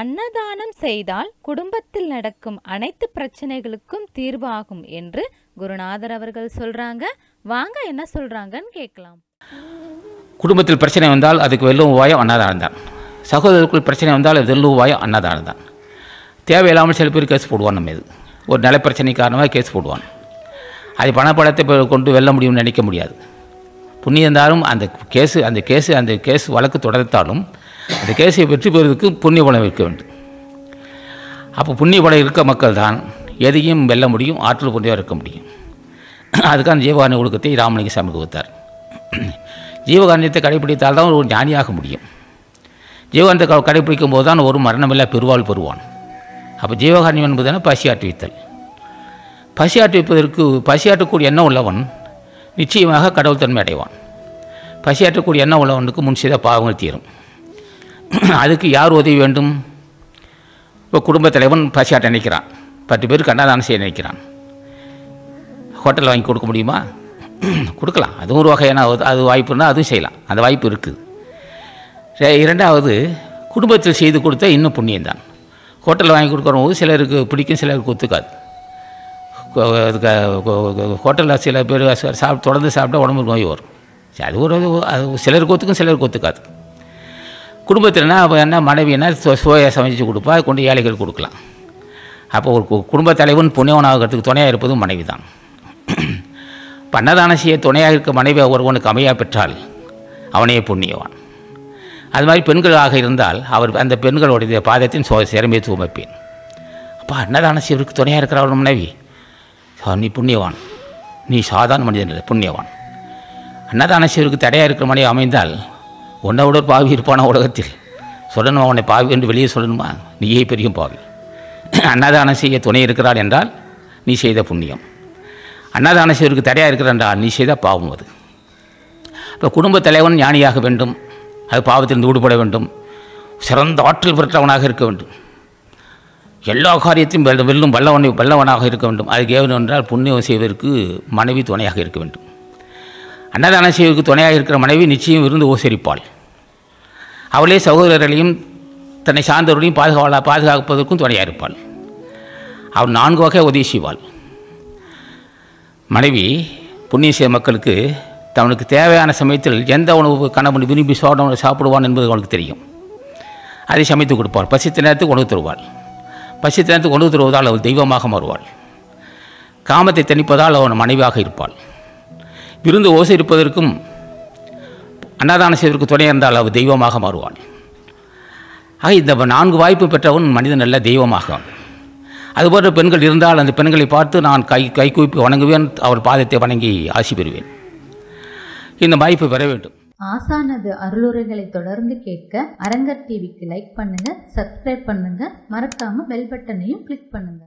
அன்னதானம் செய்தால் குடும்பத்தில் நடக்கும் அனைத்து பிரச்சனைகளுக்கும் தீர்வாகும் என்று குருநாதர் அவர்கள் சொல்றாங்க. வாங்க என்ன சொல்றாங்கன்னு கேட்கலாம். குடும்பத்தில் பிரச்சனை வந்தால் அதுக்கு வெல்லும் உபாயம் அன்னதானம் தான் சகோதரருக்குள் பிரச்சனை வந்தால் அது வெல்லும் உபாயம் அன்னதானம் தான் தேவையில்லாமல் சில பேர் கேஸ் போடுவான் நம்ம இது. ஒரு நில பிரச்சனை காரணமாக கேஸ் போடுவான். அது பணப்படத்தை கொண்டு வெல்ல முடியும்னு நினைக்க முடியாது. புண்ணியந்தாலும் அந்த கேஸு அந்த கேஸு அந்த கேஸ் வழக்கு தொடர்த்தாலும் அந்த கேஸை வெற்றி பெறுவதற்கு புண்ணிய பலம் இருக்க வேண்டும். அப்போ புண்ணிய பலம் இருக்க மக்கள் தான் எதையும் வெல்ல முடியும் ஆற்றல் புண்ணியம் இருக்க முடியும். அதுக்கான ஜீவகாரண ஒழுக்கத்தை ராமலிங்க சாமி கொடுத்தார். ஜீவகாரணியத்தை கடைபிடித்தால் தான் ஒரு ஞானியாக முடியும். ஜீவகாரணத்தை கடைபிடிக்கும் போது தான் ஒரு மரணமில்லா பெருவாள் பெறுவான். அப்போ ஜீவகாரணியம் என்பதுனா பசி பசியாற்றுவிப்பதற்கு பசி ஆற்றுவிப்பதற்கு எண்ணம் உள்ளவன் நிச்சயமாக கடவுள் தன்மை அடைவான். பசி ஆற்றக்கூடிய எண்ணம் உள்ளவனுக்கு முன் செய்த பாவங்கள் தீரும். அதுக்கு யார் உதவி வேண்டும்? இப்போ குடும்பத் தலைவன் நினைக்கிறான். பத்து பேர் அன்னதானம் செய்ய நினைக்கிறான். ஹோட்டலில் வாங்கி கொடுக்க முடியுமா? கொடுக்கலாம். அதுவும் ஒரு வகையான அது- வாய்ப்புன்னா அதுவும் செய்யலாம். அந்த வாய்ப்பு இருக்குது. இரண்டாவது குடும்பத்தில் செய்து கொடுத்தா இன்னும் புண்ணியம்தான். ஹோட்டலில் வாங்கி கொடுக்குற போது சிலருக்கு பிடிக்கும் சிலருக்கு ஒத்துக்காது. ஹோட்டலில் சில பேர் சாப்பிட்டு தொடர்ந்து சாப்பிட்டா உடம்புக்கு நோய் வரும். சரி, அது ஒரு அது சிலருக்கு ஒத்துக்கும் சிலருக்கு ஒத்துக்காது. குடும்பத்தில்னா அப்போ என்ன மனைவி என்ன சோ- சமைச்சு கொடுப்பா கொண்டு ஏழைகள் கொடுக்கலாம். அப்போ ஒரு குடும்ப தலைவன் புண்ணியவனாகிறதுக்கு துணையாக இருப்பதும் மனைவி தான் இப்போ செய்ய துணையாக இருக்க மனைவி ஒருவனுக்கு அமையா பெற்றால் அவனே புண்ணியவான். அது மாதிரி பெண்களாக இருந்தால் அவர் அந்த பெண்களுடைய பாதத்தின் சோ சிறமையை தூமைப்பேன். அப்போ அன்னதான சிவருக்கு துணையாக இருக்கிற அவன் மனைவி? நீ புண்ணியவான். நீ சாதாரண மனிதன் இல்லை புண்ணியவான். அன்னதான சிவருக்கு தடையாக இருக்கிற மனைவி அமைந்தால் உன்னை விட ஒரு பாவி இருப்பான உலகத்தில்? சொல்லணுமா உன்னை பாவி என்று வெளியே சொல்லணுமா? நீயே பெரிய பாவி. அன்னதானம் செய்ய துணை இருக்கிறாள் என்றால் நீ செய்த புண்ணியம். அன்னதானம் செய்வதற்கு தடையாக இருக்கிற என்றால் நீ செய்த பாவம் அது. இப்போ குடும்பத் தலைவன் ஞானியாக வேண்டும். அது பாவத்திலிருந்து விடுபட வேண்டும். சிறந்த ஆற்றல் பெற்றவனாக இருக்க வேண்டும். எல்லா காரியத்தையும் வெல்லும் வல்லவனை வல்லவனாக இருக்க வேண்டும். அதுக்கு ஏவன் என்றால் புண்ணியம் செய்வதற்கு மனைவி துணையாக இருக்க வேண்டும். அன்னதான செய்வதற்கு துணையாக இருக்கிற மனைவி நிச்சயம் இருந்து ஓசரிப்பாள் அவளே சகோதரர்களையும் தன்னை சார்ந்தவர்களையும் பாதுகாவலா பாதுகாப்பதற்கும் துணையாக இருப்பாள். அவள் நான்கு வகை உதவி செய்வாள். மனைவி புண்ணிய செய்த மக்களுக்கு தனக்கு தேவையான சமயத்தில் எந்த உணவு கணவன் விரும்பி சாப்பிட சாப்பிடுவான் என்பது அவனுக்கு தெரியும். அதை சமைத்து கொடுப்பாள். பசித்த நேரத்துக்கு உணவு தருவாள். பசித்த நேரத்துக்கு உணவு தருவதால் அவள் தெய்வமாக மாறுவாள். காமத்தை தணிப்பதால் அவன் மனைவியாக இருப்பாள். விருந்து ஓசை இருப்பதற்கும் அன்னதானம் செய்வதற்கு துணை இருந்தால் அவள் தெய்வமாக மாறுவான் ஆக இந்த நான்கு வாய்ப்பு பெற்றவன் மனிதன் நல்ல தெய்வமாக அதுபோன்ற பெண்கள் இருந்தால் அந்த பெண்களை பார்த்து நான் கை கைகூப்பி வணங்குவேன் அவள் பாதத்தை வணங்கி ஆசி பெறுவேன். இந்த வாய்ப்பு பெற வேண்டும். ஆசானது அருளுரைகளை தொடர்ந்து கேட்க அரங்கர் டிவிக்கு லைக் பண்ணுங்க சப்ஸ்கிரைப் பண்ணுங்க மறக்காம பெல் பட்டனையும் கிளிக் பண்ணுங்க.